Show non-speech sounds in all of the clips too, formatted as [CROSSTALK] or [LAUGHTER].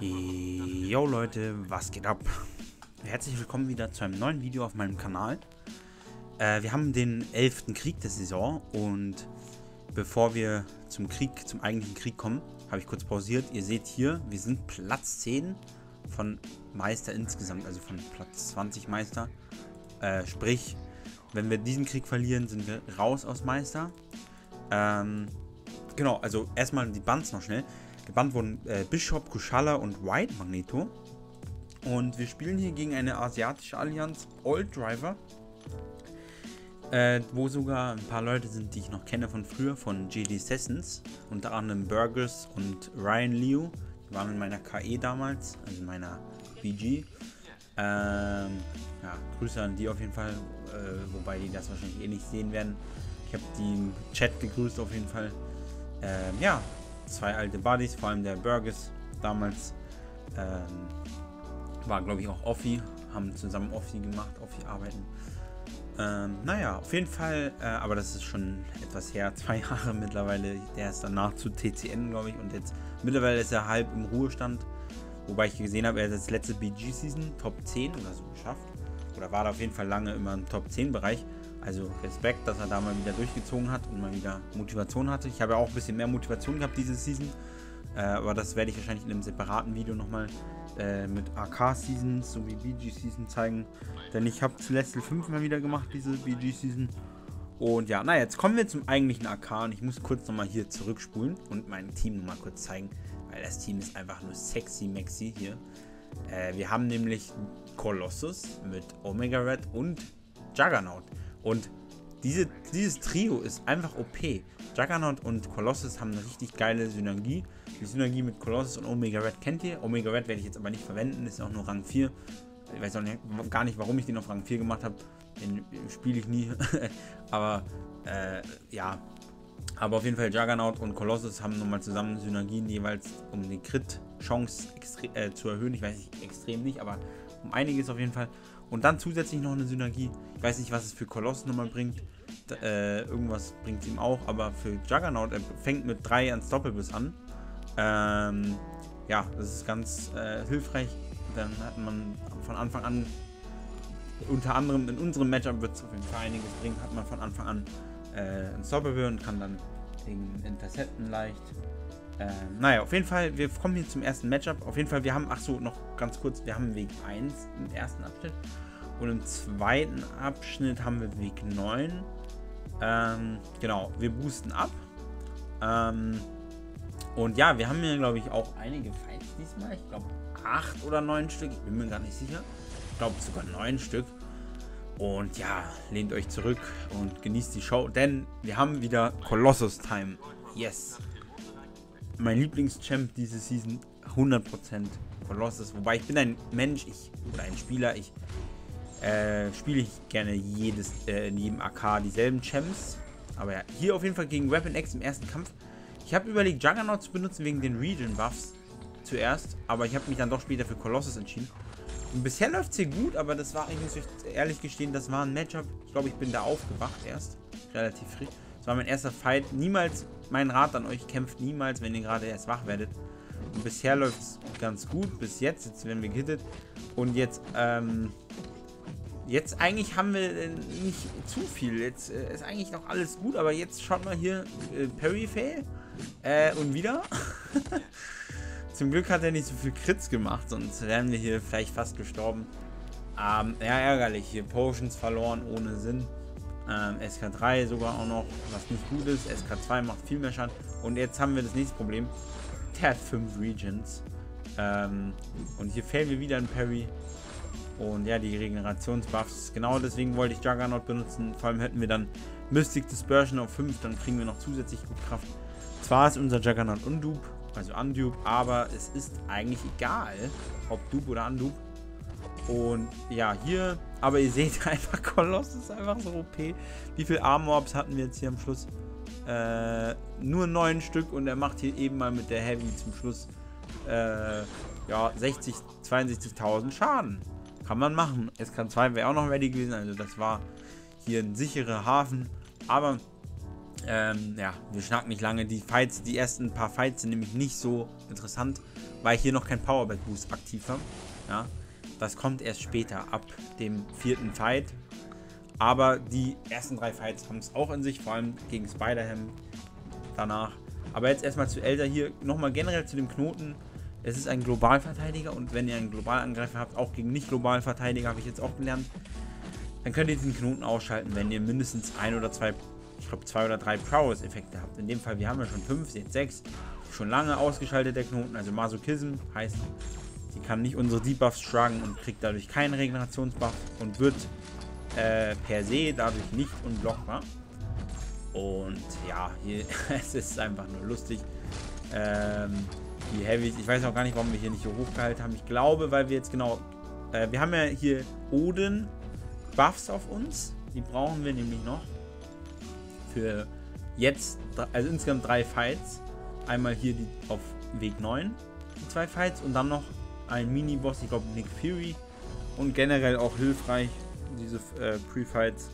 Yo Leute, was geht ab? Herzlich willkommen wieder zu einem neuen Video auf meinem Kanal. Äh, wir haben den 11. Krieg der Saison und bevor wir zum Krieg, zum eigentlichen Krieg kommen, habe ich kurz pausiert. Ihr seht hier, wir sind Platz 10 von Meister insgesamt, also von Platz 20 Meister. Äh, sprich, wenn wir diesen Krieg verlieren, sind wir raus aus Meister. Ähm, genau, also erstmal die Bands noch schnell. Gebannt wurden äh, Bishop, Kushala und White Magneto. Und wir spielen hier gegen eine asiatische Allianz, Old Driver. Äh, wo sogar ein paar Leute sind, die ich noch kenne von früher, von JD Sessions. Unter anderem Burgers und Ryan Liu. Die waren in meiner KE damals, also in meiner BG. Ähm, ja, Grüße an die auf jeden Fall, äh, wobei die das wahrscheinlich eh nicht sehen werden. Ich habe die im Chat gegrüßt auf jeden Fall. Ähm, ja, zwei alte Buddies, vor allem der Burgess damals ähm, war, glaube ich, auch Offi, haben zusammen Offi gemacht, Offi arbeiten. Ähm, naja, auf jeden Fall, äh, aber das ist schon etwas her, [LAUGHS] zwei Jahre mittlerweile. Der ist danach zu TCN, glaube ich, und jetzt mittlerweile ist er halb im Ruhestand. Wobei ich gesehen habe, er hat das letzte BG-Season Top 10 oder so geschafft. Oder war da auf jeden Fall lange immer im Top 10 Bereich. Also Respekt, dass er da mal wieder durchgezogen hat und mal wieder Motivation hatte. Ich habe ja auch ein bisschen mehr Motivation gehabt diese Season. Äh, aber das werde ich wahrscheinlich in einem separaten Video nochmal äh, mit AK-Seasons sowie BG-Season zeigen. Denn ich habe zuletzt 5 mal wieder gemacht, diese BG-Season. Und ja, na jetzt kommen wir zum eigentlichen AK und ich muss kurz nochmal hier zurückspulen und mein Team nochmal kurz zeigen, weil das Team ist einfach nur sexy maxi hier. Äh, wir haben nämlich Colossus mit Omega Red und Juggernaut. Und diese, dieses Trio ist einfach OP. Juggernaut und Colossus haben eine richtig geile Synergie. Die Synergie mit Colossus und Omega Red kennt ihr. Omega Red werde ich jetzt aber nicht verwenden, ist auch nur Rang 4. Ich weiß auch nicht, gar nicht, warum ich den auf Rang 4 gemacht habe. Den spiele ich nie. [LAUGHS] aber äh, ja. Aber auf jeden Fall Juggernaut und Colossus haben nochmal zusammen Synergien jeweils, um die Crit-Chance äh, zu erhöhen. Ich weiß nicht, extrem nicht, aber um einiges auf jeden Fall. Und dann zusätzlich noch eine Synergie. Ich weiß nicht, was es für Koloss nochmal bringt. Äh, irgendwas bringt es ihm auch. Aber für Juggernaut, er fängt mit drei Unstoppables an. Ähm, ja, das ist ganz äh, hilfreich. Dann hat man von Anfang an, unter anderem in unserem Matchup wird es auf jeden Fall einiges bringen, hat man von Anfang an äh, Unstoppable und kann dann gegen Intercepten leicht. Ähm, naja, auf jeden Fall, wir kommen hier zum ersten Matchup. Auf jeden Fall, wir haben, ach so, noch ganz kurz, wir haben Weg 1 im ersten Abschnitt. Und im zweiten Abschnitt haben wir Weg 9. Ähm, genau, wir boosten ab. Ähm, und ja, wir haben hier, glaube ich, auch einige Fights diesmal. Ich glaube, 8 oder 9 Stück. Ich bin mir gar nicht sicher. Ich glaube, sogar 9 Stück. Und ja, lehnt euch zurück und genießt die Show, denn wir haben wieder Colossus Time. Yes mein Lieblingschamp diese Season 100% Colossus. Wobei ich bin ein Mensch, ich oder ein Spieler, ich äh, spiele ich gerne jedes, äh, in jedem AK dieselben Champs. Aber ja, hier auf jeden Fall gegen Weapon X im ersten Kampf. Ich habe überlegt, Juggernaut zu benutzen wegen den Region Buffs zuerst, aber ich habe mich dann doch später für Colossus entschieden. Und bisher läuft es hier gut, aber das war, ich muss ehrlich gestehen, das war ein Matchup. Ich glaube, ich bin da aufgewacht erst. Relativ frisch. Das war mein erster Fight. Niemals, mein Rat an euch, kämpft niemals, wenn ihr gerade erst wach werdet. Und bisher läuft es ganz gut. Bis jetzt. Jetzt werden wir gehittet. Und jetzt, ähm, jetzt eigentlich haben wir nicht zu viel. Jetzt äh, ist eigentlich noch alles gut, aber jetzt schaut mal hier, äh, Perry-Fail. Äh, und wieder. [LAUGHS] Zum Glück hat er nicht so viel Crits gemacht, sonst wären wir hier vielleicht fast gestorben. Ähm, ja, ärgerlich. Hier Potions verloren ohne Sinn. Ähm, SK3 sogar auch noch, was nicht gut ist. SK2 macht viel mehr Schaden. Und jetzt haben wir das nächste Problem. Der hat 5 Regions. Ähm, und hier fehlen wir wieder ein Parry. Und ja, die Regenerationsbuffs. Genau deswegen wollte ich Juggernaut benutzen. Vor allem hätten wir dann Mystic Dispersion auf 5. Dann kriegen wir noch zusätzlich gut Kraft. Zwar ist unser Juggernaut undupe, also undupe, aber es ist eigentlich egal, ob dupe oder undupe. Und ja, hier, aber ihr seht [LAUGHS] einfach, Koloss ist einfach so OP. Wie viele Armor-Ups hatten wir jetzt hier am Schluss? Äh, nur neun Stück und er macht hier eben mal mit der Heavy zum Schluss äh, ja, 60, 62.000 Schaden. Kann man machen. SK2 wäre auch noch ready gewesen, also das war hier ein sicherer Hafen. Aber ähm, ja, wir schnacken nicht lange. Die Fights, die ersten paar Fights sind nämlich nicht so interessant, weil ich hier noch kein Powerback Boost aktiv habe. Ja, das kommt erst später, ab dem vierten Fight. Aber die ersten drei Fights haben es auch in sich, vor allem gegen Spider-Ham danach. Aber jetzt erstmal zu Elder hier, nochmal generell zu dem Knoten. Es ist ein Globalverteidiger und wenn ihr einen Globalangreifer habt, auch gegen Nicht-Globalverteidiger, habe ich jetzt auch gelernt, dann könnt ihr diesen Knoten ausschalten, wenn ihr mindestens ein oder zwei, ich glaube zwei oder drei Prowess-Effekte habt. In dem Fall, wir haben ja schon fünf, jetzt sechs, schon lange ausgeschaltet der Knoten, also Masochism heißt, sie kann nicht unsere Debuffs schlagen und kriegt dadurch keinen Regenerationsbuff und wird äh, per se dadurch nicht unblockbar. Und ja, hier, [LAUGHS] es ist einfach nur lustig. Ähm, die Heavys, ich weiß auch gar nicht, warum wir hier nicht so hochgehalten haben. Ich glaube, weil wir jetzt genau, äh, wir haben ja hier Oden Buffs auf uns. Die brauchen wir nämlich noch für jetzt, also insgesamt drei Fights. Einmal hier die auf Weg 9, die zwei Fights und dann noch ein Mini-Boss, ich glaube Nick Fury. Und generell auch hilfreich, diese äh, Pre-Fights,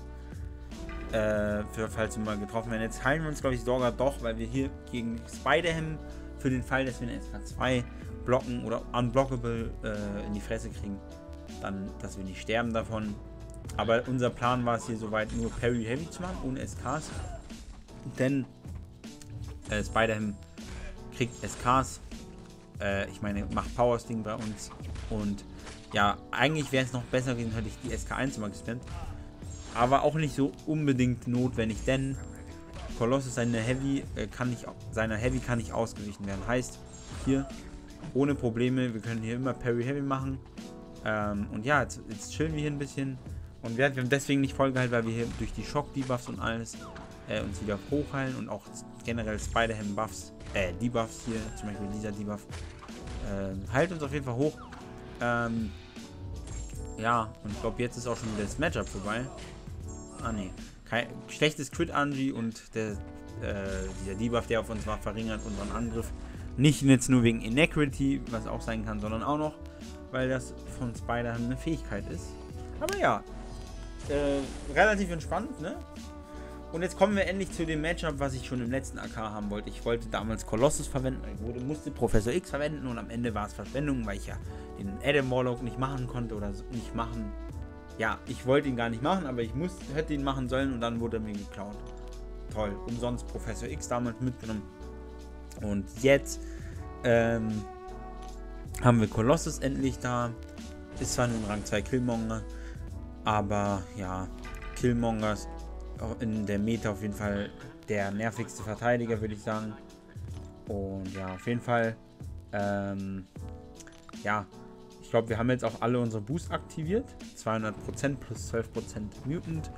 äh, für falls wir mal getroffen werden. Jetzt heilen wir uns, glaube ich, sogar doch, weil wir hier gegen Spider-Ham für den Fall, dass wir eine SK2 blocken oder unblockable äh, in die Fresse kriegen, dann, dass wir nicht sterben davon. Aber unser Plan war es hier soweit nur Parry Heavy zu machen, ohne SKs. Denn äh, Spider-Ham kriegt SKs. Äh, ich meine, macht Power Sting bei uns. Und ja, eigentlich wäre es noch besser gewesen, hätte ich die SK1 immer gespammt. Aber auch nicht so unbedingt notwendig, denn Colossus seine Heavy äh, kann nicht, seiner Heavy kann nicht ausgewichen werden. Heißt, hier ohne Probleme, wir können hier immer Parry Heavy machen. Ähm, und ja, jetzt, jetzt, chillen wir hier ein bisschen. Und wir, wir haben deswegen nicht vollgehalten, weil wir hier durch die Schock-Debuffs und alles äh, uns wieder hochheilen und auch generell Spider-Ham-Buffs, äh, Debuffs hier, zum Beispiel dieser Debuff, äh, heilt uns auf jeden Fall hoch. Ähm, ja, und ich glaube, jetzt ist auch schon das Matchup vorbei. Ah, nee. Kein, schlechtes Crit-Angie und der, äh, dieser Debuff, der auf uns war, verringert unseren Angriff. Nicht jetzt nur wegen Inequity, was auch sein kann, sondern auch noch, weil das von Spider eine Fähigkeit ist. Aber ja, äh, relativ entspannt, ne? Und jetzt kommen wir endlich zu dem Matchup, was ich schon im letzten AK haben wollte. Ich wollte damals Colossus verwenden, ich wurde, musste Professor X verwenden und am Ende war es Verschwendung, weil ich ja den Adam Warlock nicht machen konnte oder nicht machen. Ja, ich wollte ihn gar nicht machen, aber ich muss, hätte ihn machen sollen und dann wurde er mir geklaut. Toll, umsonst Professor X damals mitgenommen. Und jetzt ähm, haben wir Colossus endlich da. Ist zwar ein Rang 2 Killmonger, aber ja, Killmonger ist in der Meta auf jeden Fall der nervigste Verteidiger, würde ich sagen. Und ja, auf jeden Fall, ähm, ja, ich glaube, wir haben jetzt auch alle unsere Boost aktiviert. 200% plus 12% Mutant.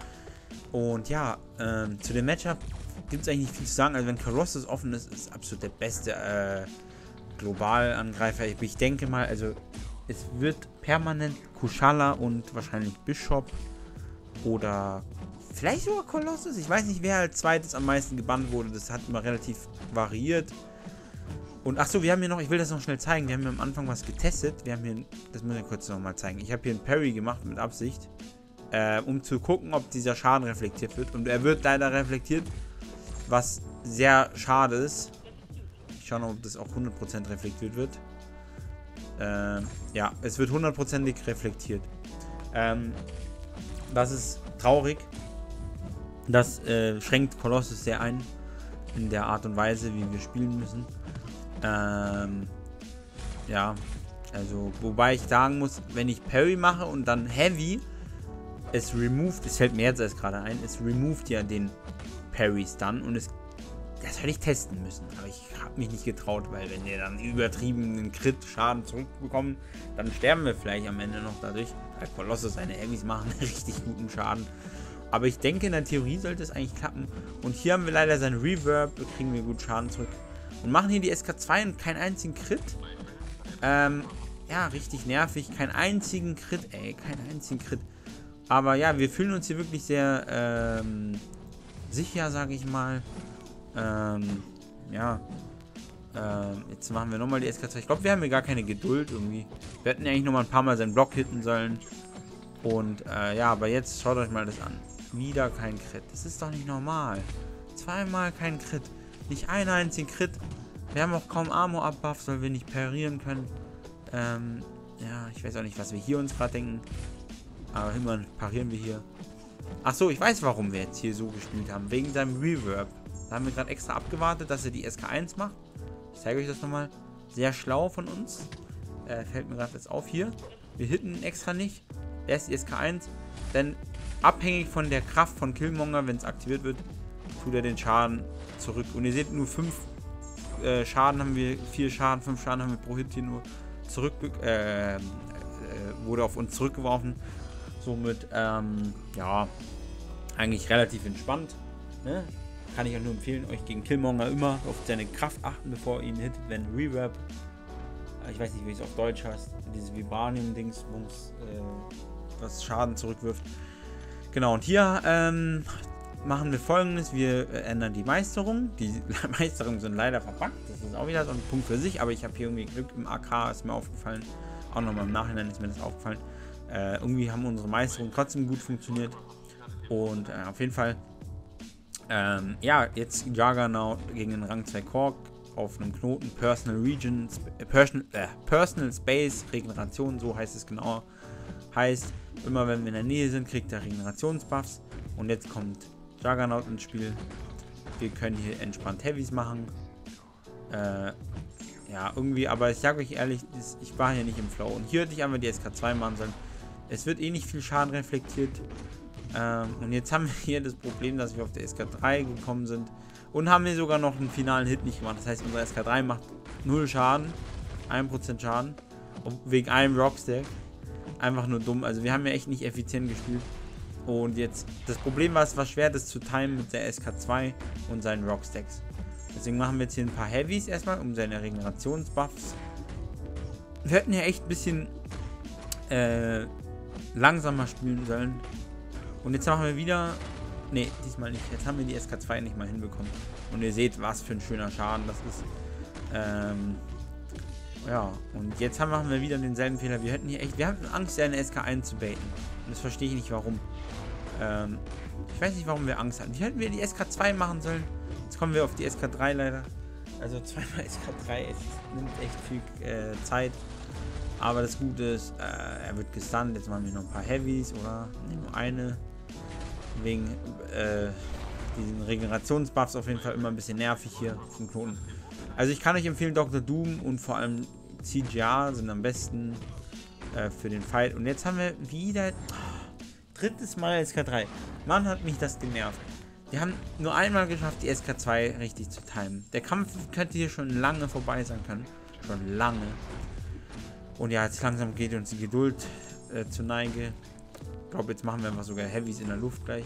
Und ja, ähm, zu dem Matchup gibt es eigentlich nicht viel zu sagen. Also wenn Colossus offen ist, ist absolut der beste äh, Globalangreifer. Ich denke mal, also es wird permanent Kushala und wahrscheinlich Bishop oder vielleicht sogar Colossus. Ich weiß nicht, wer als zweites am meisten gebannt wurde. Das hat immer relativ variiert. Und achso, wir haben hier noch, ich will das noch schnell zeigen. Wir haben am Anfang was getestet. Wir haben hier, das muss ich kurz nochmal zeigen. Ich habe hier einen Parry gemacht mit Absicht, äh, um zu gucken, ob dieser Schaden reflektiert wird. Und er wird leider reflektiert, was sehr schade ist. Ich schaue noch, ob das auch 100% reflektiert wird. Äh, ja, es wird hundertprozentig reflektiert. Ähm, das ist traurig. Das äh, schränkt Colossus sehr ein in der Art und Weise, wie wir spielen müssen. Ähm, ja, also wobei ich sagen muss, wenn ich Parry mache und dann Heavy, es removed, es fällt mir jetzt erst gerade ein, es removed ja den Parries dann und es, das hätte ich testen müssen, aber ich habe mich nicht getraut, weil wenn wir dann übertriebenen Crit-Schaden zurückbekommen, dann sterben wir vielleicht am Ende noch dadurch, weil Colossus seine Heavys machen [LAUGHS] richtig guten Schaden. Aber ich denke, in der Theorie sollte es eigentlich klappen. Und hier haben wir leider sein Reverb, kriegen wir gut Schaden zurück. Und machen hier die SK2 und keinen einzigen Crit. Ähm, ja, richtig nervig. Keinen einzigen Crit, ey. Keinen einzigen Crit. Aber ja, wir fühlen uns hier wirklich sehr ähm, sicher, sage ich mal. Ähm, ja. Ähm, jetzt machen wir nochmal die SK2. Ich glaube, wir haben hier gar keine Geduld irgendwie. Wir hätten eigentlich nochmal ein paar Mal seinen Block hitten sollen. Und äh, ja, aber jetzt schaut euch mal das an. Wieder kein Crit. Das ist doch nicht normal. Zweimal kein Crit. Nicht einen einzigen Crit. Wir haben auch kaum Armor-Abbuff, weil wir nicht parieren können. Ähm, ja, ich weiß auch nicht, was wir hier uns gerade denken. Aber immerhin parieren wir hier. Ach so, ich weiß, warum wir jetzt hier so gespielt haben. Wegen seinem Reverb. Da haben wir gerade extra abgewartet, dass er die SK1 macht. Ich zeige euch das nochmal. Sehr schlau von uns. Äh, fällt mir gerade jetzt auf hier. Wir hitten extra nicht. Erst die SK1. Denn abhängig von der Kraft von Killmonger, wenn es aktiviert wird, tut er den Schaden zurück. Und ihr seht, nur 5 äh, Schaden haben wir, 4 Schaden, 5 Schaden haben wir pro Hit hier nur zurück, äh, äh, wurde auf uns zurückgeworfen. Somit, ähm, ja, eigentlich relativ entspannt. Ne? Kann ich euch nur empfehlen, euch gegen Killmonger immer auf seine Kraft achten, bevor ihr ihn hittet, wenn Reverb, ich weiß nicht, wie es auf Deutsch heißt, dieses Vibranium-Dings, äh, was Schaden zurückwirft. Genau, und hier ähm, machen wir folgendes: Wir äh, ändern die Meisterung. Die [LAUGHS] Meisterungen sind leider verpackt. Das ist auch wieder so ein Punkt für sich, aber ich habe hier irgendwie Glück im AK, ist mir aufgefallen. Auch nochmal im Nachhinein ist mir das aufgefallen. Äh, irgendwie haben unsere Meisterungen trotzdem gut funktioniert. Und äh, auf jeden Fall, ähm, ja, jetzt Juggernaut gegen den Rang 2 Kork auf einem Knoten, Personal Region, äh, Personal, äh, Personal Space, Regeneration, so heißt es genauer. Heißt, immer wenn wir in der Nähe sind, kriegt er Regenerationsbuffs. Und jetzt kommt Juggernaut ins Spiel. Wir können hier entspannt Heavies machen. Äh, ja, irgendwie, aber ich sage euch ehrlich, ich war hier nicht im Flow. Und hier hätte ich einfach die SK2 machen sollen. Es wird eh nicht viel Schaden reflektiert. Ähm, und jetzt haben wir hier das Problem, dass wir auf der SK3 gekommen sind. Und haben wir sogar noch einen finalen Hit nicht gemacht. Das heißt, unsere SK3 macht 0 Schaden. 1% Schaden. Wegen einem Rockstack. Einfach nur dumm. Also wir haben ja echt nicht effizient gespielt. Und jetzt, das Problem war, es war schwer, das zu timen mit der SK2 und seinen Rockstacks. Deswegen machen wir jetzt hier ein paar Heavies erstmal, um seine Regenerationsbuffs. Wir hätten ja echt ein bisschen äh, langsamer spielen sollen. Und jetzt machen wir wieder... Ne, diesmal nicht. Jetzt haben wir die SK2 nicht mal hinbekommen. Und ihr seht, was für ein schöner Schaden das ist. Ähm, ja, und jetzt haben, machen wir wieder denselben Fehler. Wir hätten hier echt... Wir hatten Angst, seine SK1 zu baiten. Und das verstehe ich nicht, warum. Ähm, ich weiß nicht, warum wir Angst hatten. Wie hätten wir die SK2 machen sollen? Jetzt kommen wir auf die SK3 leider. Also zweimal [LAUGHS] SK3, es nimmt echt viel äh, Zeit. Aber das Gute ist, äh, er wird gestunt. Jetzt machen wir noch ein paar Heavies, oder? Ne, nur eine. Wegen äh, diesen Regenerationsbuffs auf jeden Fall immer ein bisschen nervig hier zum Knoten. Also ich kann euch empfehlen, Dr. Doom und vor allem CGR sind am besten äh, für den Fight. Und jetzt haben wir wieder drittes Mal SK3. Mann, hat mich das genervt. Wir haben nur einmal geschafft, die SK2 richtig zu timen. Der Kampf könnte hier schon lange vorbei sein können. Schon lange. Und ja, jetzt langsam geht uns die Geduld äh, zur Neige. Ich glaube, jetzt machen wir einfach sogar Heavies in der Luft gleich.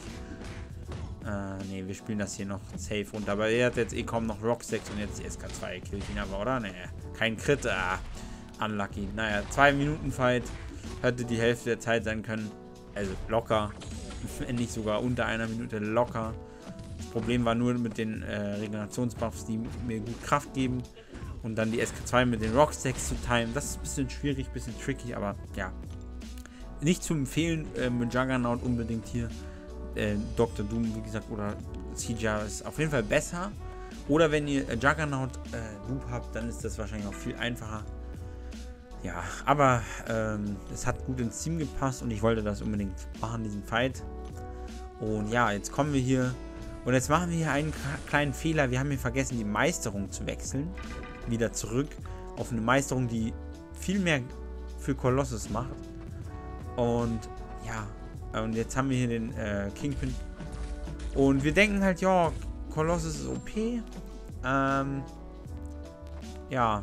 Äh, ne, wir spielen das hier noch safe runter. Aber er hat jetzt eh kaum noch Rockstacks und jetzt die SK2 killt ihn aber, oder? Ne, kein Crit. Ah, unlucky. Naja, zwei Minuten Fight. Hätte die Hälfte der Zeit sein können. Also locker. Wenn nicht sogar unter einer Minute locker. Das Problem war nur mit den äh, Regenerationsbuffs, die mir gut Kraft geben. Und dann die SK2 mit den Rockstacks zu timen. Das ist ein bisschen schwierig, ein bisschen tricky, aber ja. Nicht zu empfehlen äh, mit Juggernaut unbedingt hier äh, Dr. Doom, wie gesagt, oder CJ ist auf jeden Fall besser. Oder wenn ihr äh, Juggernaut äh, habt, dann ist das wahrscheinlich auch viel einfacher. Ja, aber ähm, es hat gut ins Team gepasst und ich wollte das unbedingt machen, diesen Fight. Und ja, jetzt kommen wir hier. Und jetzt machen wir hier einen kleinen Fehler. Wir haben hier vergessen, die Meisterung zu wechseln. Wieder zurück auf eine Meisterung, die viel mehr für Kolossus macht. Und ja, und jetzt haben wir hier den äh, Kingpin. Und wir denken halt, ja, Kolossus ist OP. Ähm, ja.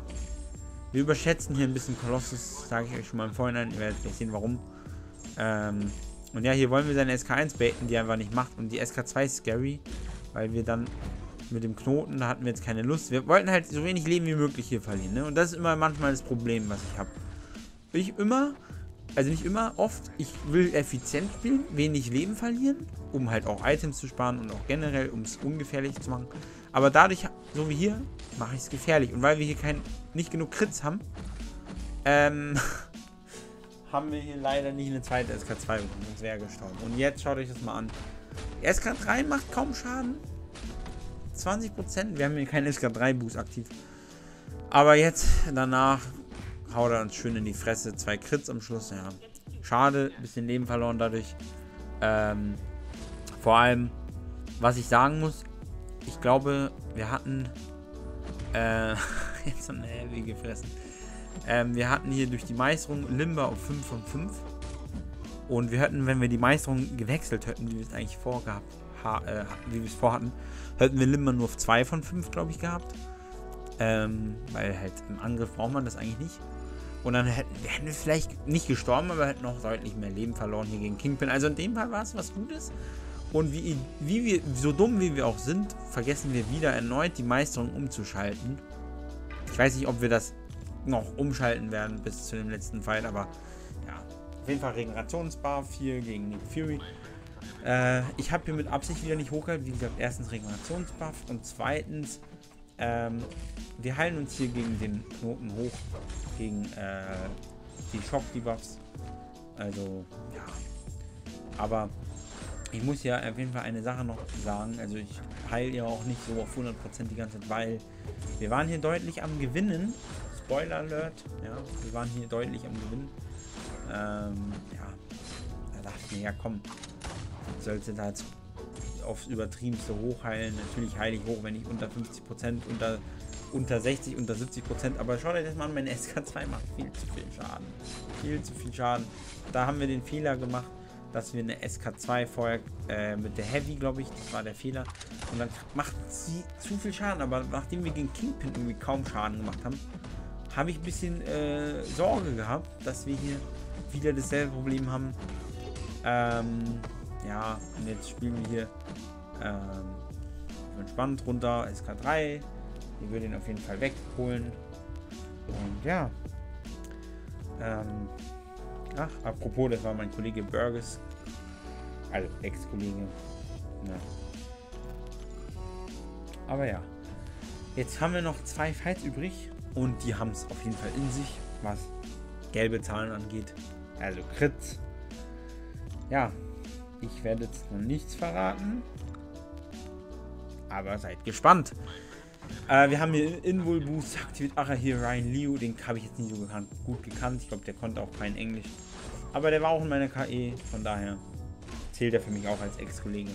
Wir überschätzen hier ein bisschen Kolossus, sage ich euch schon mal im Vorhinein. Ihr werdet gleich sehen, warum. Ähm, und ja, hier wollen wir seine SK1 baiten, die er einfach nicht macht. Und die SK2 ist scary, weil wir dann mit dem Knoten, da hatten wir jetzt keine Lust. Wir wollten halt so wenig Leben wie möglich hier verlieren. Ne? Und das ist immer manchmal das Problem, was ich habe. Ich immer also nicht immer, oft, ich will effizient spielen, wenig Leben verlieren, um halt auch Items zu sparen und auch generell, um es ungefährlich zu machen. Aber dadurch, so wie hier, mache ich es gefährlich. Und weil wir hier kein, nicht genug Crits haben, ähm, [LAUGHS] haben wir hier leider nicht eine zweite SK2 bekommen. Das wäre gestorben. Und jetzt schaut euch das mal an. Die SK3 macht kaum Schaden. 20%. Wir haben hier keinen SK3-Boost aktiv. Aber jetzt, danach, haut er uns schön in die Fresse. Zwei Crits am Schluss, ja. Schade, bisschen Leben verloren dadurch. Ähm, vor allem, was ich sagen muss, ich glaube, wir hatten. Äh, [LAUGHS] jetzt eine Heavy gefressen. Ähm, wir hatten hier durch die Meisterung Limber auf 5 von 5. Und wir hätten, wenn wir die Meisterung gewechselt hätten, wie wir es eigentlich vorgehabt ha, äh, wie wir es vorhatten, hätten wir Limber nur auf 2 von 5, glaube ich, gehabt. Ähm, weil halt im Angriff braucht man das eigentlich nicht. Und dann hätten, hätten wir vielleicht nicht gestorben, aber hätten noch deutlich mehr Leben verloren hier gegen Kingpin. Also in dem Fall war es was Gutes. Und wie, wie wir, so dumm wie wir auch sind, vergessen wir wieder erneut die Meisterung umzuschalten. Ich weiß nicht, ob wir das noch umschalten werden bis zu dem letzten Fight, aber ja. Auf jeden Fall Regenerationsbar 4 gegen Nick Fury. Äh, ich habe hier mit Absicht wieder nicht hochgehalten. Wie gesagt, erstens Regenerationsbuff und zweitens, ähm, wir heilen uns hier gegen den Knoten hoch, gegen äh, die Shock-Debuffs. Also, ja. Aber ich muss ja auf jeden Fall eine Sache noch sagen. Also ich heile ja auch nicht so auf 100% die ganze Zeit, weil wir waren hier deutlich am Gewinnen. Spoiler Alert. Ja, wir waren hier deutlich am Gewinnen. Ähm, ja, da dachte ich mir, ja komm, sollte da jetzt aufs Übertriebenste hochheilen. Natürlich heile ich hoch, wenn ich unter 50%, unter, unter 60, unter 70%. Aber schaut euch das mal an, meine SK2 macht viel zu viel Schaden. Viel zu viel Schaden. Da haben wir den Fehler gemacht dass wir eine SK2 vorher äh, mit der Heavy, glaube ich, das war der Fehler. Und dann macht sie zu viel Schaden. Aber nachdem wir gegen Kingpin irgendwie kaum Schaden gemacht haben, habe ich ein bisschen äh, Sorge gehabt, dass wir hier wieder dasselbe Problem haben. Ähm, ja, und jetzt spielen wir hier ähm, entspannt runter, SK3. Die würde ihn auf jeden Fall wegholen. Und ja. Ähm, Ach, apropos, das war mein Kollege Burgess. Also Ex-Kollege. Ja. Aber ja. Jetzt haben wir noch zwei Fights übrig. Und die haben es auf jeden Fall in sich, was gelbe Zahlen angeht. Also Crits. Ja, ich werde jetzt noch nichts verraten. Aber seid gespannt. Äh, wir haben hier Invul Boost aktiviert. Ach, hier Ryan Liu. Den habe ich jetzt nicht so gekannt, gut gekannt. Ich glaube, der konnte auch kein Englisch. Aber der war auch in meiner KE. Von daher zählt er für mich auch als Ex-Kollege.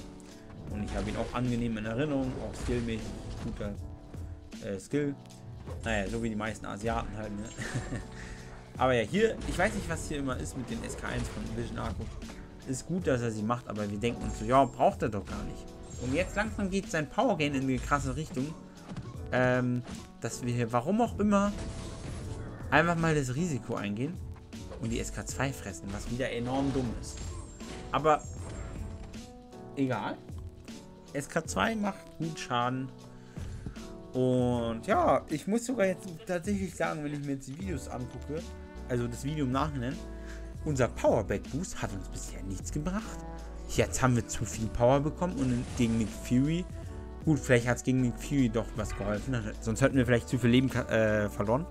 Und ich habe ihn auch angenehm in Erinnerung. Auch skillmäßig guter äh, Skill. Naja, so wie die meisten Asiaten halt. Ne? [LAUGHS] aber ja, hier, ich weiß nicht, was hier immer ist mit den SK1 von Vision Arco. Ist gut, dass er sie macht, aber wir denken uns so, ja, braucht er doch gar nicht. Und jetzt langsam geht sein Power Gain in eine krasse Richtung ähm, dass wir hier, warum auch immer, einfach mal das Risiko eingehen und die SK2 fressen, was wieder enorm dumm ist. Aber egal. SK2 macht gut Schaden. Und ja, ich muss sogar jetzt tatsächlich sagen, wenn ich mir jetzt die Videos angucke, also das Video im Nachhinein, unser Powerback Boost hat uns bisher nichts gebracht. Jetzt haben wir zu viel Power bekommen und gegen Nick Fury Gut, vielleicht hat es gegen den Fury doch was geholfen. Sonst hätten wir vielleicht zu viel Leben äh, verloren.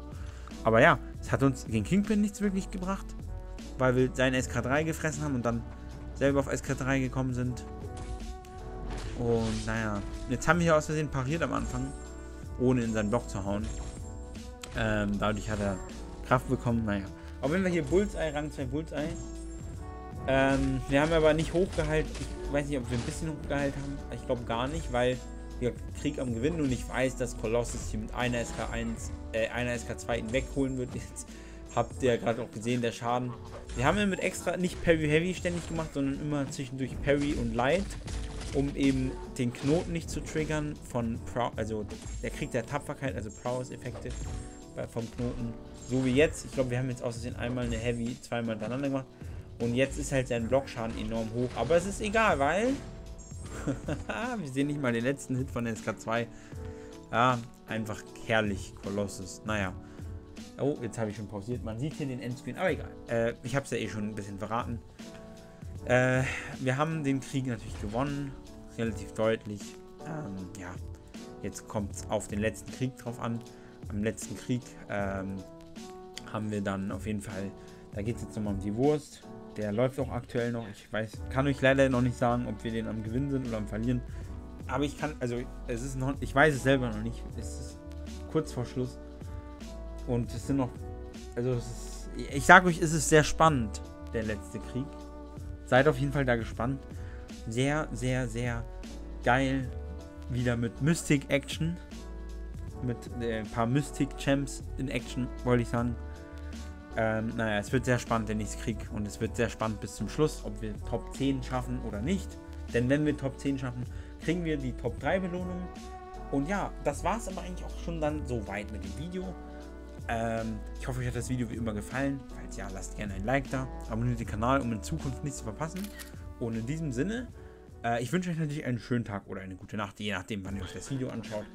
Aber ja, es hat uns gegen Kingpin nichts wirklich gebracht. Weil wir seine SK3 gefressen haben und dann selber auf SK3 gekommen sind. Und naja, jetzt haben wir hier aus Versehen pariert am Anfang. Ohne in seinen Block zu hauen. Ähm, dadurch hat er Kraft bekommen. Naja. Auch wenn wir hier Bullseye, Rang 2 Bullseye. Ähm, wir haben aber nicht hochgehalten. Ich weiß nicht, ob wir ein bisschen hochgehalten haben. Ich glaube gar nicht, weil ja, Krieg am Gewinnen und ich weiß, dass Colossus hier mit einer SK1, äh, einer SK2 ihn wegholen wird. Jetzt habt ihr ja gerade auch gesehen, der Schaden. Wir haben ja mit extra nicht Parry Heavy ständig gemacht, sondern immer zwischendurch Parry und Light, um eben den Knoten nicht zu triggern von Prow, also der Krieg der Tapferkeit, also Prowess-Effekte vom Knoten. So wie jetzt. Ich glaube, wir haben jetzt außerdem einmal eine Heavy zweimal hintereinander gemacht. Und jetzt ist halt sein Blockschaden enorm hoch. Aber es ist egal, weil [LAUGHS] wir sehen nicht mal den letzten Hit von der SK2. Ja, einfach herrlich. Colossus. Naja. Oh, jetzt habe ich schon pausiert. Man sieht hier den Endscreen, aber egal. Äh, ich habe es ja eh schon ein bisschen verraten. Äh, wir haben den Krieg natürlich gewonnen. Relativ deutlich. Ähm, ja, jetzt kommt es auf den letzten Krieg drauf an. Am letzten Krieg ähm, haben wir dann auf jeden Fall, da geht es jetzt nochmal um die Wurst. Der läuft auch aktuell noch. Ich weiß, kann euch leider noch nicht sagen, ob wir den am Gewinnen sind oder am Verlieren. Aber ich kann, also es ist noch, ich weiß es selber noch nicht. Es ist kurz vor Schluss. Und es sind noch. Also, ist, ich sage euch, es ist sehr spannend, der letzte Krieg. Seid auf jeden Fall da gespannt. Sehr, sehr, sehr geil. Wieder mit Mystic Action. Mit äh, ein paar Mystic Champs in Action, wollte ich sagen. Ähm, naja, es wird sehr spannend, der nächste Krieg. Und es wird sehr spannend bis zum Schluss, ob wir Top 10 schaffen oder nicht. Denn wenn wir Top 10 schaffen, kriegen wir die Top 3 Belohnung. Und ja, das war es aber eigentlich auch schon dann so weit mit dem Video. Ähm, ich hoffe, euch hat das Video wie immer gefallen. Falls ja, lasst gerne ein Like da. Abonniert den Kanal, um in Zukunft nichts zu verpassen. Und in diesem Sinne, äh, ich wünsche euch natürlich einen schönen Tag oder eine gute Nacht, je nachdem, wann ihr euch das Video anschaut.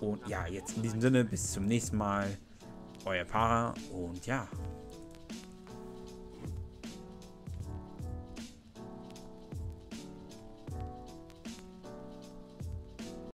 Und ja, jetzt in diesem Sinne, bis zum nächsten Mal. Euer Para und ja,